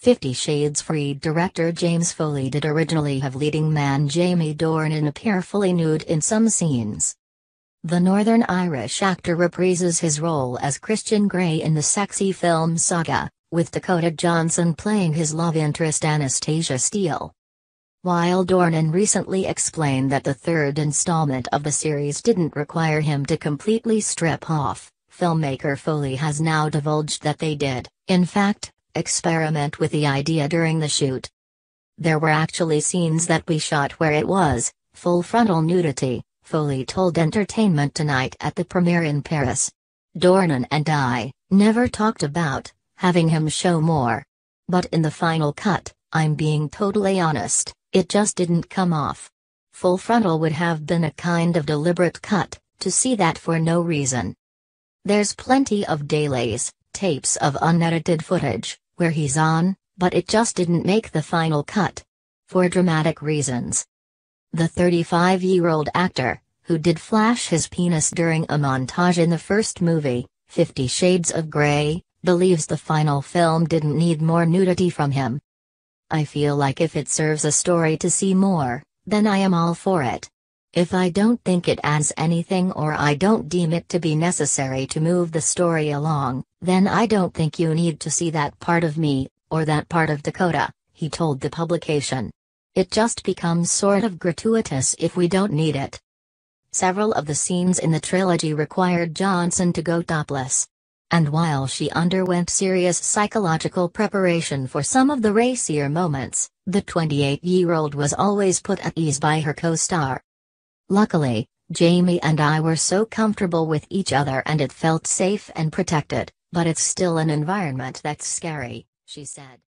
Fifty Shades Freed director James Foley did originally have leading man Jamie Dornan appear fully nude in some scenes. The Northern Irish actor reprises his role as Christian Grey in the sexy film Saga, with Dakota Johnson playing his love interest Anastasia Steele. While Dornan recently explained that the third installment of the series didn't require him to completely strip off, filmmaker Foley has now divulged that they did, in fact, experiment with the idea during the shoot. There were actually scenes that we shot where it was full frontal nudity, Foley told Entertainment Tonight at the premiere in Paris. Dornan and I never talked about having him show more. But in the final cut, I'm being totally honest, it just didn't come off. Full frontal would have been a kind of deliberate cut, to see that for no reason. There's plenty of dailies, tapes of unedited footage, where he's on, but it just didn't make the final cut. For dramatic reasons. The 35 year old actor, who did flash his penis during a montage in the first movie, Fifty Shades of Grey, believes the final film didn't need more nudity from him. I feel like if it serves a story to see more, then I am all for it. If I don't think it adds anything or I don't deem it to be necessary to move the story along, then I don't think you need to see that part of me, or that part of Dakota, he told the publication. It just becomes sort of gratuitous if we don't need it. Several of the scenes in the trilogy required Johnson to go topless. And while she underwent serious psychological preparation for some of the racier moments, the 28 year old was always put at ease by her co star. Luckily, Jamie and I were so comfortable with each other and it felt safe and protected, but it's still an environment that's scary, she said.